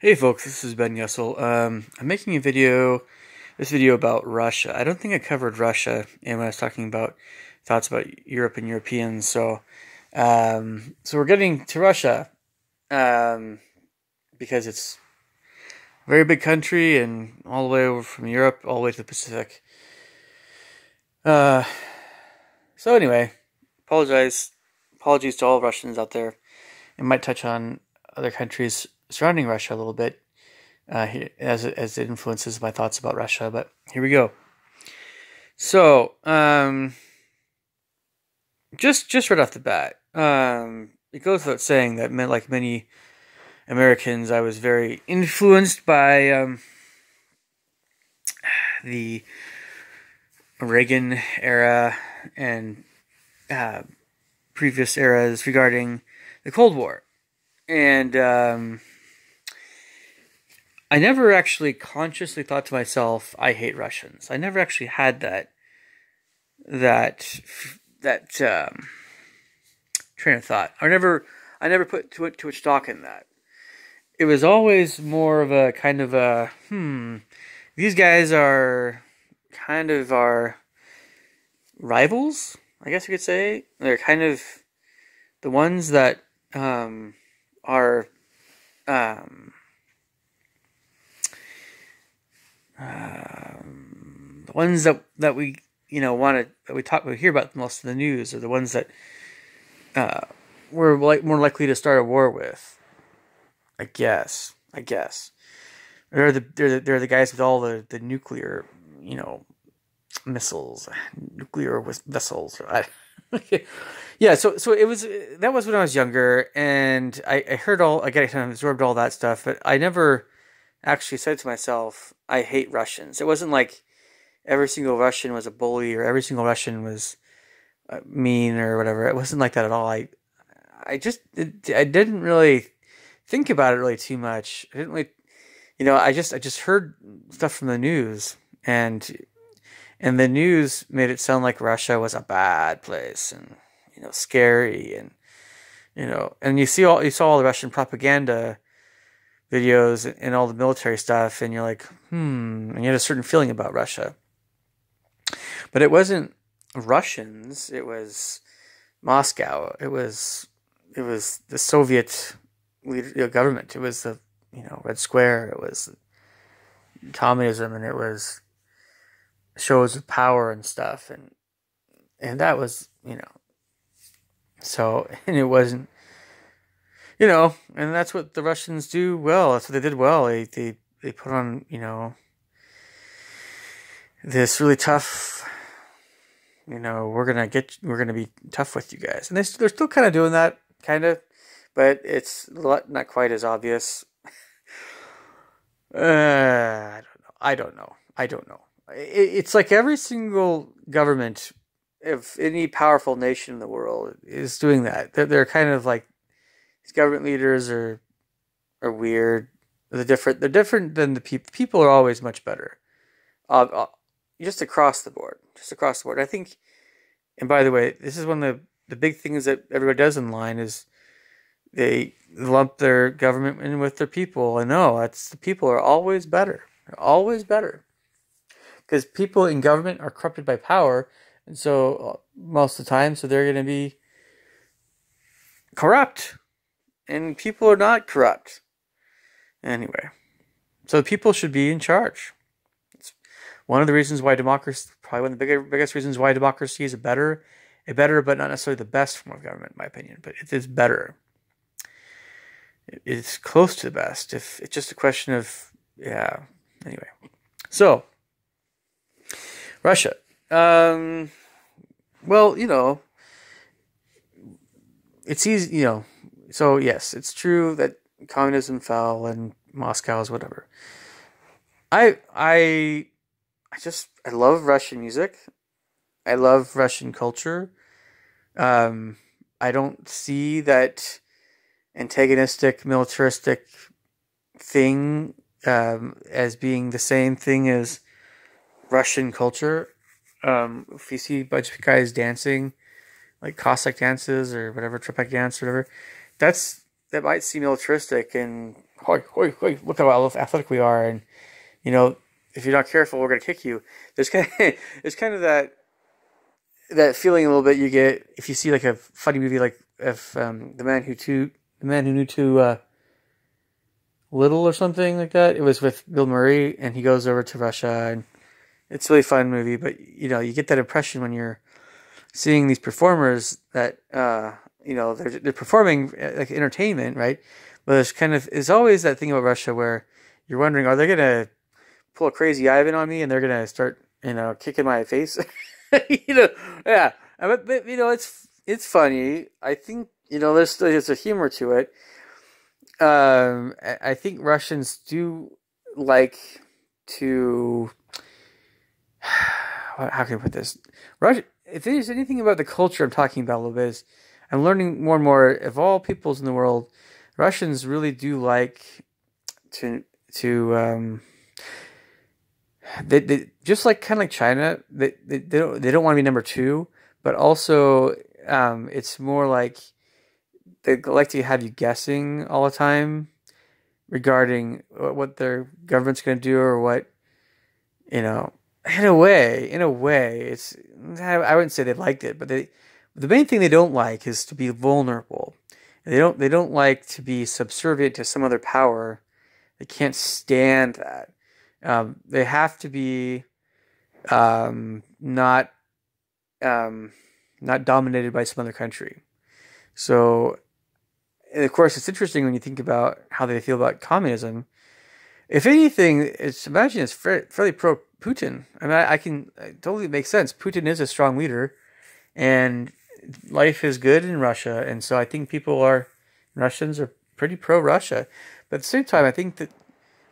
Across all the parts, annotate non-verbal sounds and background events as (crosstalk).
Hey folks, this is Ben Gessel. Um, I'm making a video, this video about Russia. I don't think I covered Russia and when I was talking about thoughts about Europe and Europeans. So, um, so we're getting to Russia um, because it's a very big country and all the way over from Europe all the way to the Pacific. Uh, so anyway, apologize, apologies to all Russians out there. It might touch on other countries surrounding Russia a little bit uh, as it, as it influences my thoughts about Russia. But here we go. So, um, just just right off the bat, um, it goes without saying that, like many Americans, I was very influenced by um, the Reagan era and uh, previous eras regarding the Cold War, and um, I never actually consciously thought to myself, "I hate Russians." I never actually had that that that um, train of thought. I never I never put too too much stock in that. It was always more of a kind of a hmm. These guys are kind of our rivals, I guess you could say. They're kind of the ones that um, are um, um, the ones that that we you know want to that we talk we hear about most of the news are the ones that uh, we're like more likely to start a war with. I guess. I guess. They're the they're the, they're the guys with all the, the nuclear you know missiles, nuclear vessels. (laughs) yeah, so so it was that was when I was younger, and I, I heard all I kind of absorbed all that stuff, but I never actually said to myself, I hate Russians. It wasn't like every single Russian was a bully or every single Russian was uh, mean or whatever. It wasn't like that at all. I, I just, I didn't really think about it really too much. I didn't really, you know, I just, I just heard stuff from the news and, and the news made it sound like Russia was a bad place and, you know, scary and, you know, and you see all, you saw all the Russian propaganda videos and all the military stuff, and you're like, hmm, and you had a certain feeling about Russia. But it wasn't Russians; it was Moscow. It was it was the Soviet leader, government. It was the you know Red Square. It was communism, and it was shows of power and stuff, and and that was you know. So (laughs) and it wasn't you know, and that's what the Russians do well. That's what they did well. They they they put on you know this really tough. You know, we're gonna get we're gonna be tough with you guys, and they they're still kind of doing that, kind of, but it's not quite as obvious. uh, I don't know. I don't know. I don't know. It, it's like every single government of any powerful nation in the world is doing that. They're, they're kind of like these government leaders are are weird. They're different. They're different than the people. People are always much better, uh, uh, just across the board. Just across the board. I think. And by the way, this is one of the the big things that everybody does in line is they lump their government in with their people. And no, that's the people are always better. They're always better. Because people in government are corrupted by power, and so uh, most of the time, so they're going to be corrupt and people are not corrupt. Anyway, so people should be in charge. It's one of the reasons why democracy, probably one of the biggest reasons why democracy is a better, a better, but not necessarily the best form of government, in my opinion. But it is better. It's close to the best. If it's just a question of, yeah. Anyway, so Russia. Um, well, you know, it's easy. You know, so yes, it's true that communism fell and Moscow is whatever. I I I just I love Russian music. I love Russian culture. Um, I don't see that antagonistic, militaristic thing um, as being the same thing as Russian culture. Um, if you see a bunch of guys dancing, like Cossack dances or whatever, Trepak dance or whatever, that's that might seem militaristic and look how athletic we are, and you know, if you're not careful, we're gonna kick you. There's kind of, kind of that that feeling a little bit you get if you see like a funny movie like if um, the man who too the man who knew too uh, little or something like that. It was with Bill Murray, and he goes over to Russia, and it's a really fun movie. But you know, you get that impression when you're seeing these performers that uh, you know they're they're performing uh, like entertainment, right? But there's kind of is always that thing about Russia where you're wondering, are they gonna pull a crazy Ivan on me, and they're gonna start you know kicking my face? (laughs) you know, yeah. But, but you know, it's it's funny. I think you know there's there's a humor to it. Um, I think Russians do like to. (sighs) How can I put this? Russia. If there's anything about the culture I'm talking about a little bit, is I'm learning more and more. Of all peoples in the world, Russians really do like to to um, they, they just like kind of like China. They, they they don't they don't want to be number two, but also um, it's more like they like to have you guessing all the time regarding what their government's going to do or what you know. In a way, in a way, it's I wouldn't say they liked it, but they the main thing they don't like is to be vulnerable. They don't they don't like to be subservient to some other power. They can't stand that. Um, they have to be um, not um, not dominated by some other country. So, of course, it's interesting when you think about how they feel about communism. If anything, it's imagine it's fairly pro Putin. I mean, I, I can totally make sense. Putin is a strong leader, and life is good in Russia, and so I think people are Russians are pretty pro Russia. But at the same time, I think that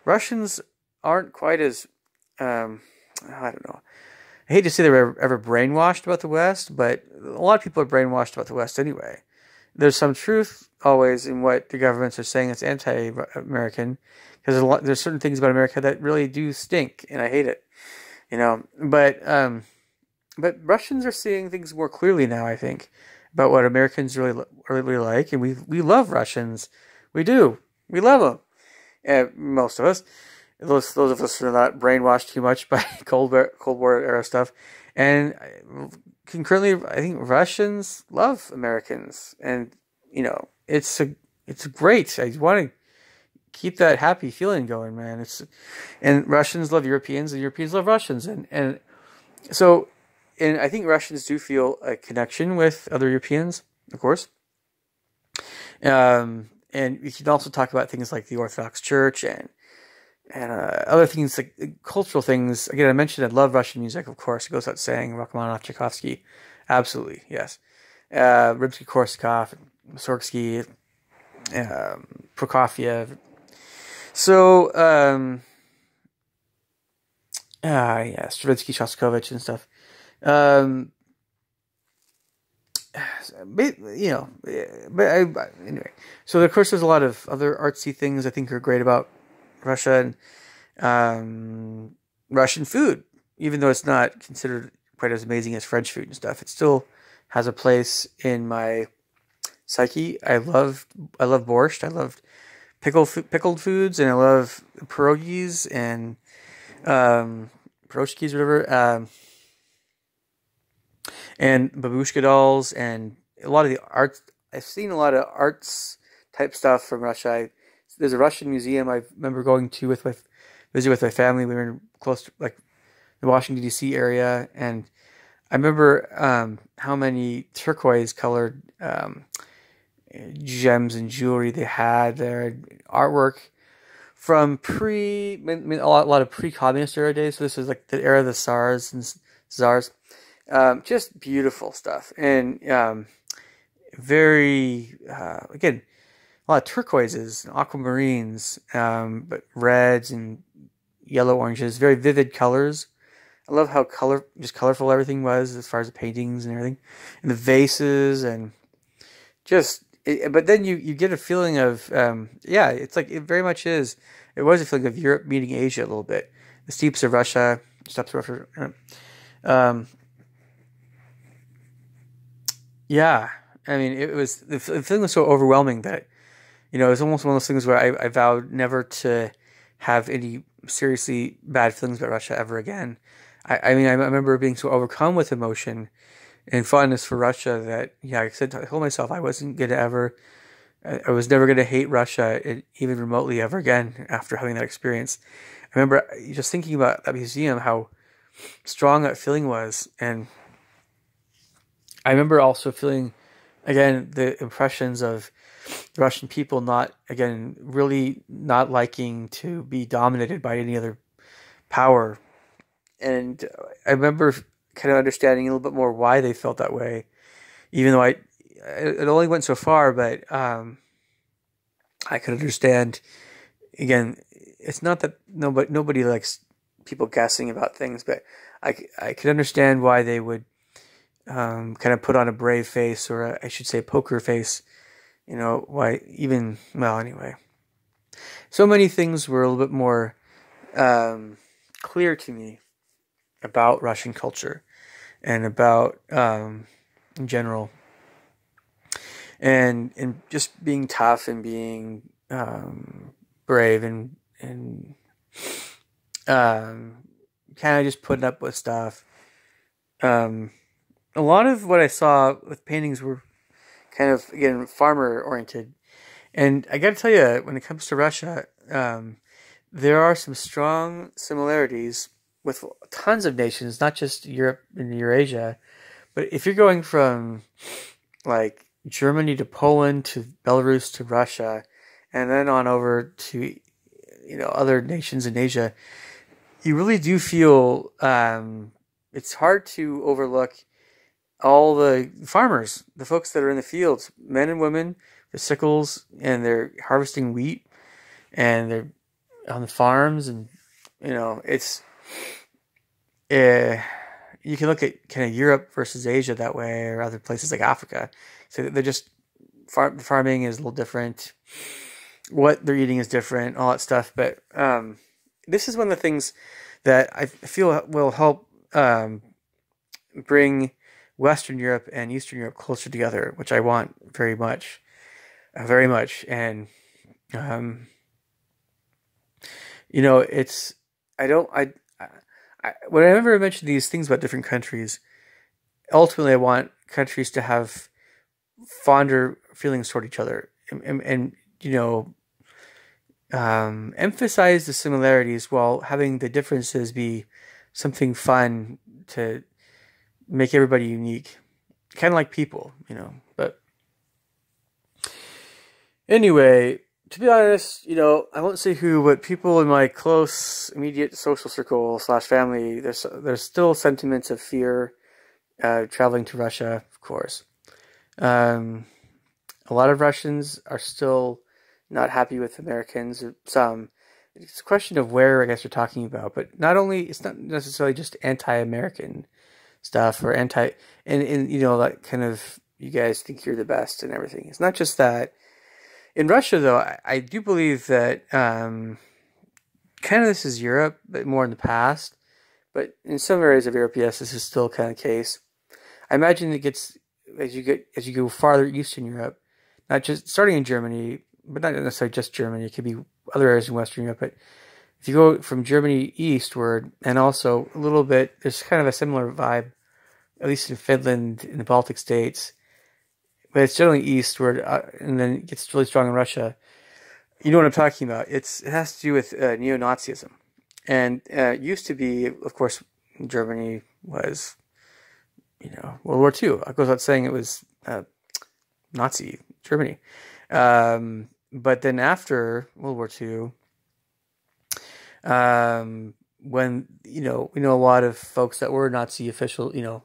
Russians aren't quite as um, I don't know. I hate to say they're ever brainwashed about the West, but a lot of people are brainwashed about the West anyway. There's some truth always in what the governments are saying that's anti-American, because there's, there's certain things about America that really do stink, and I hate it. You know, but um, but Russians are seeing things more clearly now. I think about what Americans really really like, and we we love Russians. We do. We love them. Uh, most of us those those of us who are not brainwashed too much (laughs) by Cold War, Cold War era stuff, and concurrently, I think Russians love Americans, and you know it's a it's great. I want to keep that happy feeling going, man. It's and Russians love Europeans, and Europeans love Russians, and and so and I think Russians do feel a connection with other Europeans, of course. Um, and we can also talk about things like the Orthodox Church and and uh, other things like uh, cultural things. Again, I mentioned I love Russian music, of course. It goes without saying. Rachmaninoff, Tchaikovsky, absolutely yes. Uh, Rimsky-Korsakov, Mussorgsky, um, Prokofiev. So, um, ah, yeah, Stravinsky, Shostakovich, and stuff. Um, you know, but I, anyway. So of course, there's a lot of other artsy things I think are great about Russia and um, Russian food, even though it's not considered quite as amazing as French food and stuff. It still has a place in my psyche. I love I love borscht. I love pickled pickled foods, and I love pierogies and um, whatever. Um, and babushka dolls and a lot of the arts. I've seen a lot of arts type stuff from Russia. I there's a Russian museum I remember going to with my visit with my family. We were in close to like the Washington D.C. area, and I remember um, how many turquoise colored um, gems and jewelry they had there, artwork from pre I mean, a, lot, a lot of pre-communist era days. So this was like the era of the Tsars and Tsars. Um, just beautiful stuff and um, very uh, again a lot of turquoises and aquamarines, um, but reds and yellow oranges, very vivid colors. I love how color, just colorful everything was as far as the paintings and everything, and the vases and just. It, but then you, you get a feeling of um, yeah, it's like it very much is. It was a feeling of Europe meeting Asia a little bit. The steeps of Russia, steppes of Russia. Um, yeah, I mean, it was the feeling was so overwhelming that you know, it's almost one of those things where I, I vowed never to have any seriously bad feelings about Russia ever again. I, I mean, I remember being so overcome with emotion and fondness for Russia that, yeah, I said, I told myself I wasn't going to ever, I was never going to hate Russia even remotely ever again after having that experience. I remember uh, just thinking about that museum, how strong that feeling was. And I remember also feeling, again, the impressions of Russian people not, again, really not liking to be dominated by any other power. And I remember kind of understanding a little bit more why they felt that way, even though I, it only went so far, but um, I could understand. Again, it's not that nobody nobody likes people guessing about things, but I, I could understand why they would um, kind of put on a brave face, or a, I should say, poker face. You know, why even well, anyway. So many things were a little bit more um, clear to me about Russian culture and about um, in general, and and just being tough and being um, brave and and um, kind of just putting up with stuff. Um, a lot of what I saw with paintings were kind of again farmer oriented, and I got to tell you, when it comes to Russia, um, there are some strong similarities with tons of nations, not just Europe and Eurasia, but if you're going from like Germany to Poland to Belarus to Russia, and then on over to you know other nations in Asia, you really do feel um, it's hard to overlook all the farmers, the folks that are in the fields, men and women, the sickles, and they're harvesting wheat, and they're on the farms, and you know it's. Uh, you can look at kind of Europe versus Asia that way, or other places like Africa. So they're just far, farming is a little different what they're eating is different, all that stuff. But um, this is one of the things that I feel will help um, bring Western Europe and Eastern Europe closer together, which I want very much, uh, very much. And um, you know, it's I don't I, I whenever I ever mention these things about different countries, ultimately I want countries to have fonder feelings toward each other and, and, and you know um, emphasize the similarities while having the differences be something fun to make everybody unique. Kind of like people, you know. But anyway, to be honest, you know, I won't say who, but people in my close, immediate social circle slash family, there's there's still sentiments of fear uh, traveling to Russia, of course. Um, a lot of Russians are still not happy with Americans. Some it's a question of where I guess you're talking about, but not only it's not necessarily just anti-American stuff or anti and and you know that kind of you guys think you're the best and everything. It's not just that. In Russia, though, I, I do believe that um, kind of this is Europe, but more in the past. But in some areas of Europe, yes, this is still kind of the case. I imagine it gets as you get as you go farther east in Europe, not just starting in Germany, but not necessarily just Germany. It could be other areas in Western Europe. But if you go from Germany eastward, and also a little bit, there's kind of a similar vibe, at least in Finland, in the Baltic states. But it's generally eastward, uh, and then it gets really strong in Russia. You know what I'm talking about? It's it has to do with uh, neo-Nazism, and uh, used to be, of course, Germany was, you know, World War II. I goes without saying it was uh, Nazi Germany. Um, but then after World War II, um, when you know we know a lot of folks that were Nazi official, you know,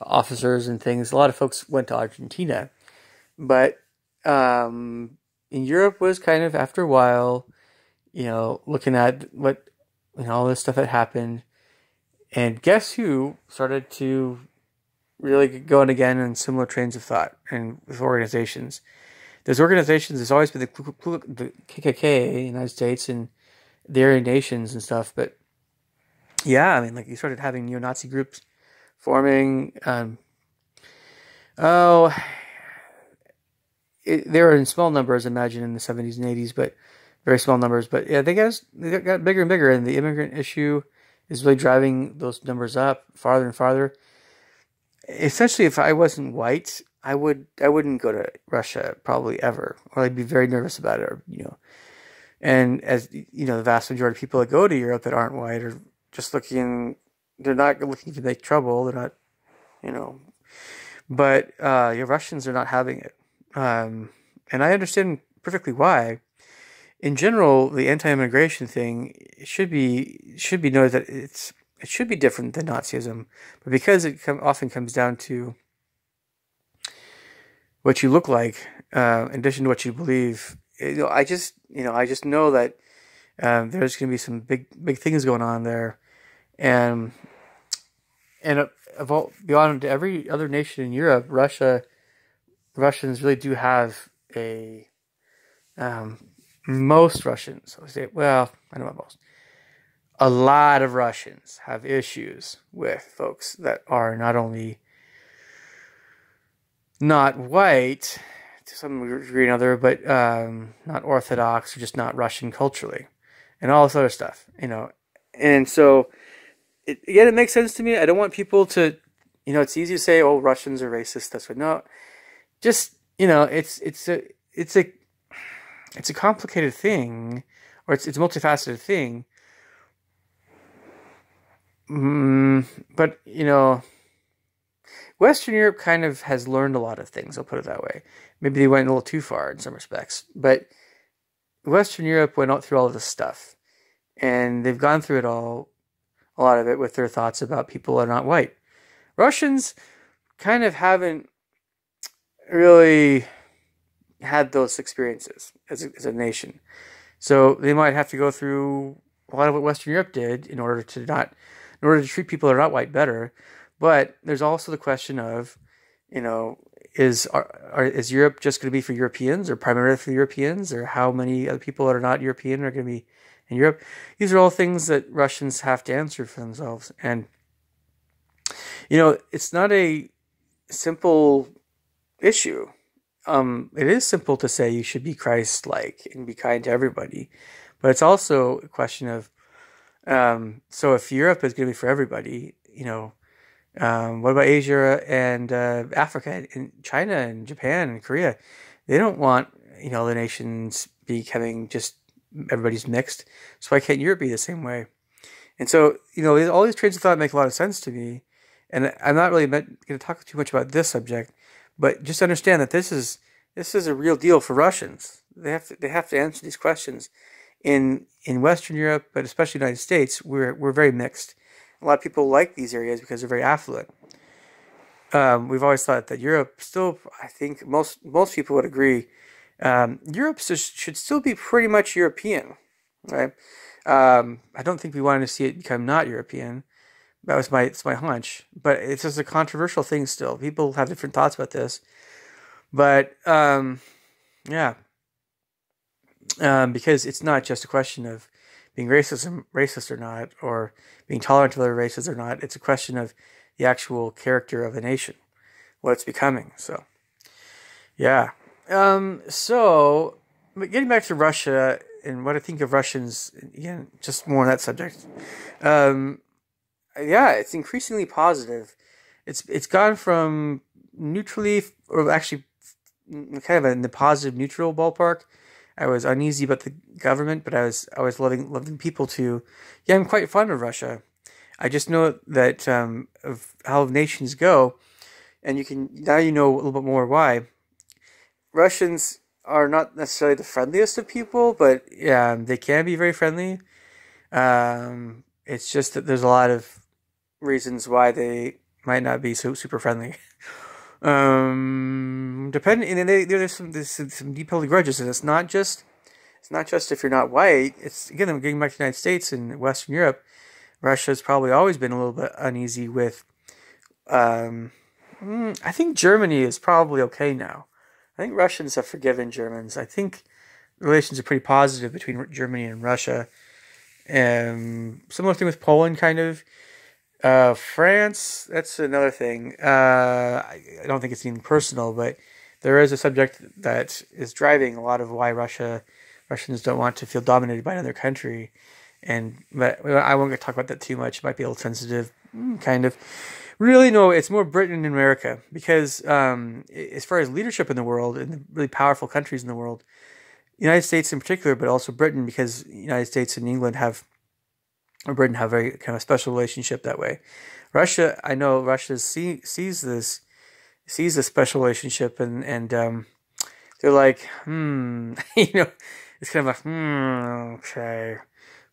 officers and things. A lot of folks went to Argentina, but um, in Europe was kind of after a while, you know, looking at what you know all this stuff that happened, and guess who started to really going again in similar trains of thought and with organizations there's organizations. There's always been the, the KKK in the United States and the Aryan nations and stuff. But yeah, I mean, like you started having neo-Nazi groups forming. Um, oh, it, they were in small numbers, I imagine in the seventies and eighties, but very small numbers. But yeah, they got they got bigger and bigger, and the immigrant issue is really driving those numbers up farther and farther. Essentially, if I wasn't white, I would I wouldn't go to Russia probably ever, or I'd be very nervous about it, or you know. And as you know, the vast majority of people that go to Europe that aren't white are just looking. They're not looking to make trouble. They're not, you know. But uh, yeah, Russians are not having it, um, and I understand perfectly why. In general, the anti-immigration thing should be should be noted that it's it should be different than Nazism, but because it com- often comes down to what you look like, uh, in addition to what you believe, you know, I just you know I just know that um, there's going to be some big big things going on there, and and of all, beyond every other nation in Europe, Russia, Russians really do have a um, most Russians. I say, well, I know about most. A lot of Russians have issues with folks that are not only not white to some degree or another, but um, not Orthodox or just not Russian culturally, and all this other stuff, you know. And so, it, again, it makes sense to me. I don't want people to, you know, it's easy to say, "Oh, Russians are racist." That's what. No, just you know, it's it's a it's a it's a complicated thing, or it's it's a multifaceted thing. Mm, but you know, Western Europe kind of has learned a lot of things. I'll put it that way. Maybe they went a little too far in some respects, but Western Europe went out through all of this stuff, and they've gone through it all, a lot of it with their thoughts about people are not white. Russians kind of haven't really had those experiences as a, as a nation. So they might have to go through a lot of what Western Europe did in order to not, in order to treat people that are not white better. But there's also the question of, you know, is are, are, is Europe just going to be for Europeans or primarily for Europeans, or how many other people that are not European are going to be in Europe? These are all things that Russians have to answer for themselves, and you know, it's not a simple issue. Um, it is simple to say you should be Christ-like and be kind to everybody, but it's also a question of um, so if Europe is going to be for everybody, you know, um, what about Asia and uh, Africa and China and Japan and Korea? They don't want you know the nations becoming just everybody's mixed. So why can't Europe be the same way? And so you know all these trains of thought make a lot of sense to me, and I'm not really going to talk too much about this subject but just understand that this is this is a real deal for Russians. They have to they have to answer these questions. In in Western Europe, but especially the United States, we're we're very mixed. A lot of people like these areas because they're very affluent. Um, we've always thought that Europe still, I think most most people would agree, um, Europe should still be pretty much European, right? Um, I don't think we wanted to see it become not European. That was my it's my hunch, but it's just a controversial thing still. People have different thoughts about this, but um, yeah, um, because it's not just a question of being racist racist or not, or being tolerant of other races or not. It's a question of the actual character of a nation, what it's becoming. So, yeah. Um, so, getting back to Russia and what I think of Russians, again, just more on that subject. Um, yeah, it's increasingly positive. It's it's gone from neutrally, or actually, kind of in the positive neutral ballpark. I was uneasy about the government, but I was I was loving loving people too. Yeah, I'm quite fond of Russia. I just know that um, of how nations go, and you can now you know a little bit more why. Russians are not necessarily the friendliest of people, but yeah, they can be very friendly. Um, it's just that there's a lot of reasons why they might not be so super friendly. (laughs) um, depending, and they, there's some there's some deep held grudges, and it's not just it's not just if you're not white. It's again, I'm getting back to the United States and Western Europe. Russia's probably always been a little bit uneasy with. Um, mm, I think Germany is probably okay now. I think Russians have forgiven Germans. I think relations are pretty positive between Germany and Russia. Um, similar thing with Poland, kind of. Uh, France, that's another thing. Uh, I, I don't think it's even personal, but there is a subject that is driving a lot of why Russia Russians don't want to feel dominated by another country, and but I won't talk about that too much. It might be a little sensitive, mm, kind of. Really, no, it's more Britain and America because um, as far as leadership in the world and the really powerful countries in the world, United States in particular, but also Britain because United States and England have Britain have a very kind of special relationship that way. Russia, I know Russia see, sees this sees this special relationship and and um, they're like, hmm, (laughs) you know, it's kind of like, hmm, okay,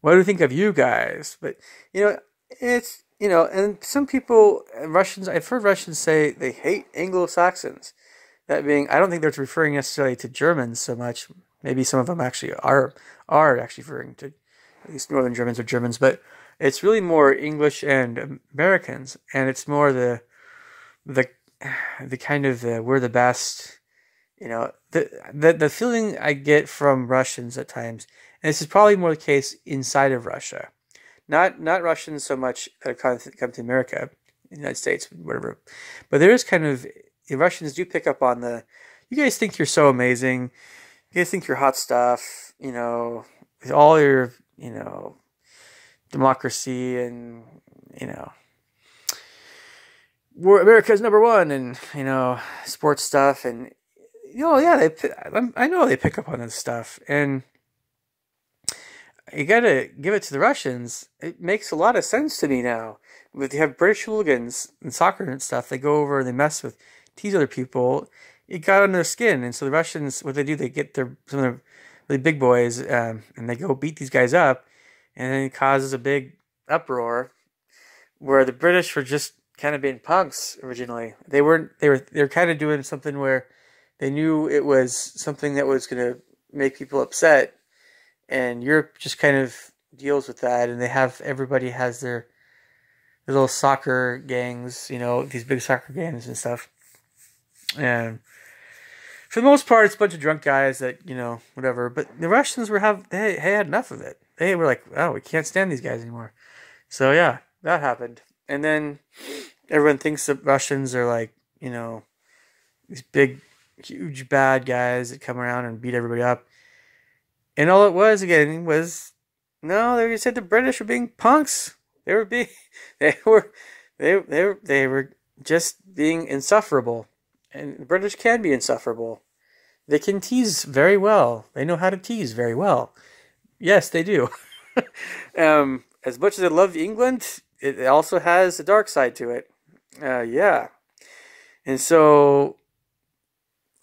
what do you think of you guys? But you know, it's you know, and some people, Russians, I've heard Russians say they hate Anglo Saxons. That being, I don't think they're referring necessarily to Germans so much. Maybe some of them actually are are actually referring to at least Northern Germans or Germans, but it's really more English and Americans, and it's more the the the kind of the, we're the best. You know, the, the the feeling I get from Russians at times, and this is probably more the case inside of Russia, not not Russians so much that come, come to America, United States, whatever, but there is kind of Russians do pick up on the, you guys think you're so amazing, you guys think you're hot stuff, you know, with all your you know democracy and you know we're America's number one and you know sports stuff and you know yeah they I know they pick up on this stuff and you gotta give it to the Russians. It makes a lot of sense to me now. With you have British hooligans and soccer and stuff, they go over and they mess with, tease other people. It got under their skin, and so the Russians, what they do, they get their some of the really big boys, um, and they go beat these guys up, and then it causes a big uproar where the British were just kind of being punks originally. They weren't. They were. They were kind of doing something where they knew it was something that was going to make people upset, and Europe just kind of deals with that, and they have everybody has their, their little soccer gangs. You know, these big soccer gangs and stuff, and for the most part, it's a bunch of drunk guys that you know whatever. But the Russians were have they, had enough of it they were like, oh, we can't stand these guys anymore. So yeah, that happened. And then everyone thinks that Russians are like, you know, these big, huge bad guys that come around and beat everybody up. And all it was again was no, they just said the British were being punks. They were being (laughs) they were they they they were just being insufferable. And the British can be insufferable. They can tease very well. They know how to tease very well. Yes, they do. (laughs) um, as much as I love England, it also has a dark side to it. Uh, yeah. And so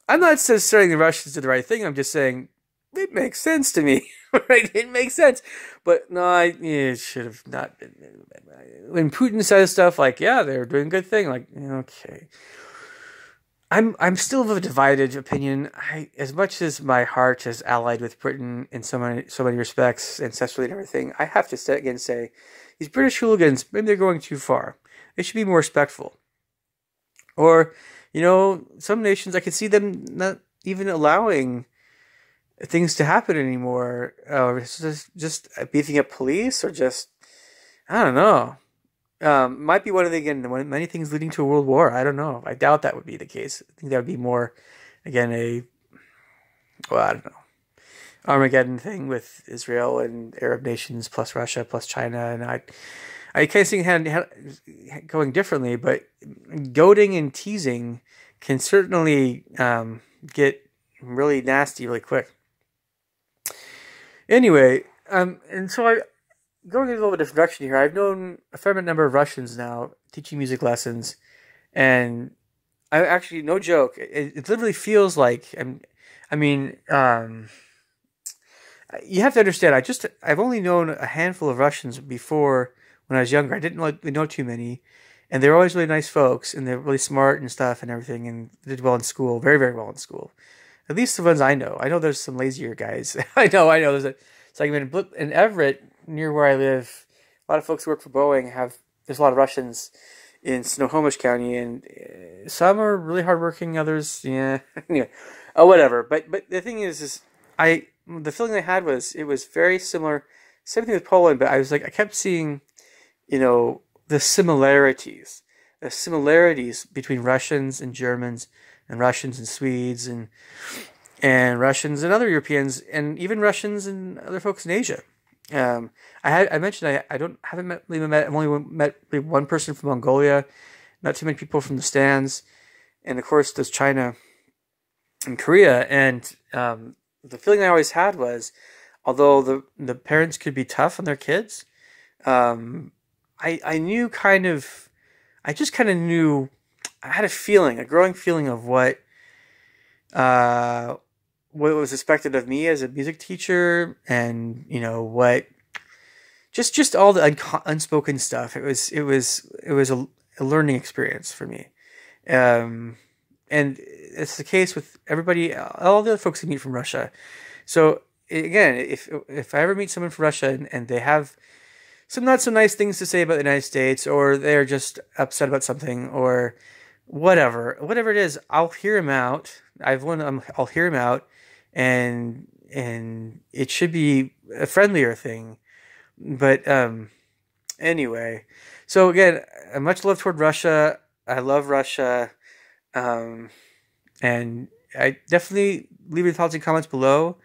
I'm not saying the Russians did the right thing. I'm just saying it makes sense to me. (laughs) right? It makes sense. But no, I, it should have not been. When Putin says stuff like, yeah, they're doing a good thing, like, okay. I'm I'm still of a divided opinion. I, as much as my heart is allied with Britain in so many so many respects, ancestrally and everything, I have to say, again say these British hooligans maybe they're going too far. They should be more respectful. Or, you know, some nations I could see them not even allowing things to happen anymore, uh, or just just beefing up police, or just I don't know. Um, might be one of the again one, many things leading to a world war. I don't know. I doubt that would be the case. I think that would be more, again, a well, I don't know, Armageddon thing with Israel and Arab nations plus Russia plus China, and I, I can't see it going differently. But goading and teasing can certainly um, get really nasty really quick. Anyway, um, and so I going in a little bit of introduction here, I've known a fair number of Russians now teaching music lessons, and I actually no joke, it, it literally feels like I'm. I mean, um, you have to understand. I just I've only known a handful of Russians before when I was younger. I didn't really know too many, and they're always really nice folks, and they're really smart and stuff and everything, and did well in school, very very well in school. At least the ones I know. I know there's some lazier guys. (laughs) I know, I know. There's a segment in Everett near where I live, a lot of folks who work for Boeing have. There's a lot of Russians in Snohomish County, and uh, some are really hardworking. Others, yeah, (laughs) anyway, oh whatever. But but the thing is, is I the feeling I had was it was very similar. Same thing with Poland, but I was like I kept seeing, you know, the similarities, the similarities between Russians and Germans, and Russians and Swedes and and Russians and other Europeans and even Russians and other folks in Asia. Um, I had I mentioned I, I don't haven't met met I've only met one person from Mongolia, not too many people from the stands, and of course there's China and Korea. And um, the feeling I always had was, although the the parents could be tough on their kids, um, I I knew kind of, I just kind of knew, I had a feeling, a growing feeling of what. Uh, what was expected of me as a music teacher and you know what just just all the un- unspoken stuff. It was it was it was a, a learning experience for me. Um, and it's the case with everybody all the other folks who meet from russia. So again if if i ever meet someone from russia and, and they have some not so nice things to say about the united states or they're just upset about something or whatever whatever it is i'll hear him out i've learned i'll hear him out and and it should be a friendlier thing. But um, anyway, so again, much love toward Russia. I love Russia, um, and I definitely leave your thoughts and comments below.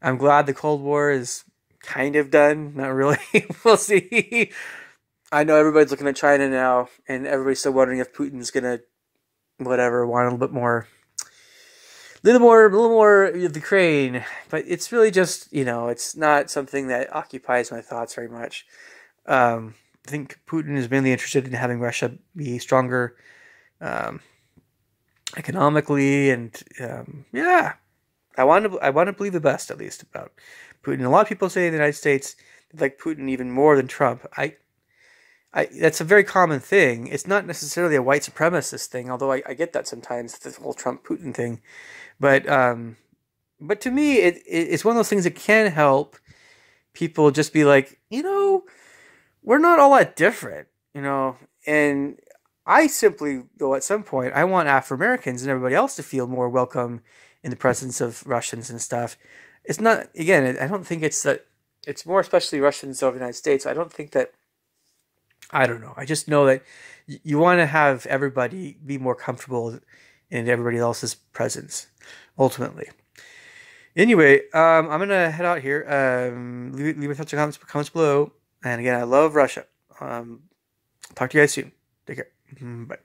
I'm glad the Cold War is kind of done. (laughs) Not really. we'll see. I know everybody's looking at China now, and everybody's still wondering if Putin's gonna, whatever, want a little bit more a little more, a little more the Ukraine, but it's really just you know, it's not something that occupies my thoughts very much. Um, I think Putin is mainly interested in having Russia be stronger um, economically, and um, yeah, I want to I want to believe the best at least about Putin. A lot of people say in the United States like Putin even more than Trump. I I, that's a very common thing. It's not necessarily a white supremacist thing, although I, I get that sometimes, the whole Trump Putin thing. But um, but to me, it, it it's one of those things that can help people just be like, you know, we're not all that different, you know. And I simply, though, at some point, I want Afro Americans and everybody else to feel more welcome in the presence of Russians and stuff. It's not again. I don't think it's that. It's more especially Russians of the United States. I don't think that. I don't know. I just know that you want to have everybody be more comfortable in everybody else's presence ultimately. Anyway, um, I'm gonna head out here. Um, leave, leave your thoughts and comments, comments below. And again, I love Russia. Um, talk to you guys soon. Take care. Mm, bye.